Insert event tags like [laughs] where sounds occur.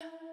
Bye. [laughs]